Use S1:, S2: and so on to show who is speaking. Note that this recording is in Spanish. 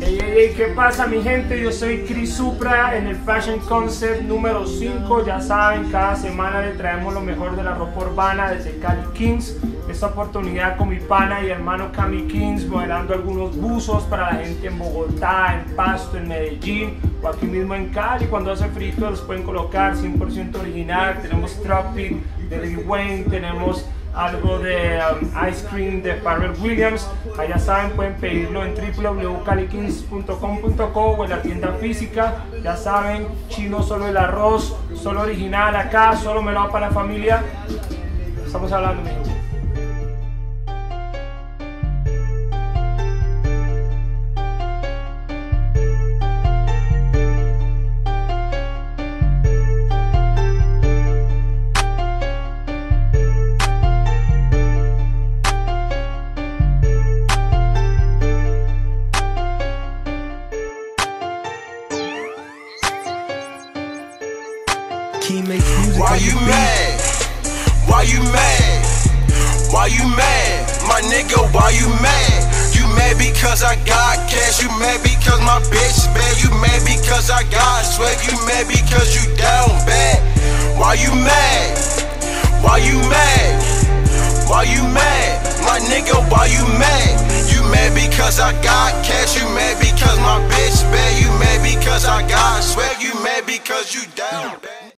S1: Hey, hey, hey, ¿qué pasa mi gente? Yo soy Chris Supra en el Fashion Concept número 5. Ya saben, cada semana le traemos lo mejor de la ropa urbana desde Cali Kings. Esta oportunidad con mi pana y hermano Cami Kings modelando algunos buzos para la gente en Bogotá, en Pasto, en Medellín o aquí mismo en Cali. Cuando hace frío los pueden colocar 100% original. Tenemos Tropic de Lil Wayne, tenemos algo de um, ice cream de Pharrell Williams. Allá saben, pueden pedirlo en www.calikings.com.co o en la tienda física. Ya saben, chino solo el arroz, solo original acá, solo me para la familia. Estamos hablando, mi gente.
S2: Why you mad? Why you mad? Why you mad? My nigga, why you mad? You mad because I got cash, you mad because my bitch bad, you mad because I got swag, you mad because you down bad. Why you mad? Why you mad? Why you mad? My nigga, why you mad? You mad because I got cash, you mad because my bitch bad, you mad because I got swag, you mad because you down